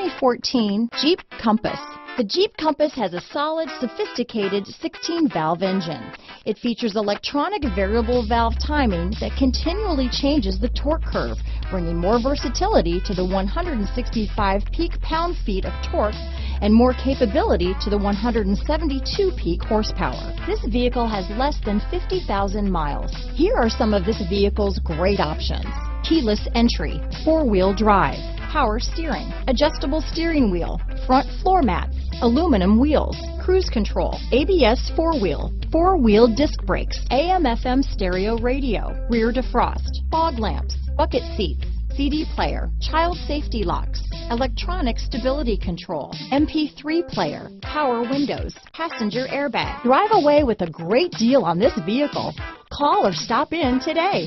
2014 Jeep Compass. The Jeep Compass has a solid, sophisticated 16-valve engine. It features electronic variable valve timing that continually changes the torque curve, bringing more versatility to the 165 peak pound-feet of torque and more capability to the 172 peak horsepower. This vehicle has less than 50,000 miles. Here are some of this vehicle's great options. Keyless entry, four-wheel drive, power steering, adjustable steering wheel, front floor mats, aluminum wheels, cruise control, ABS four-wheel, four-wheel disc brakes, AM FM stereo radio, rear defrost, fog lamps, bucket seats, CD player, child safety locks, electronic stability control, MP3 player, power windows, passenger airbag. Drive away with a great deal on this vehicle. Call or stop in today.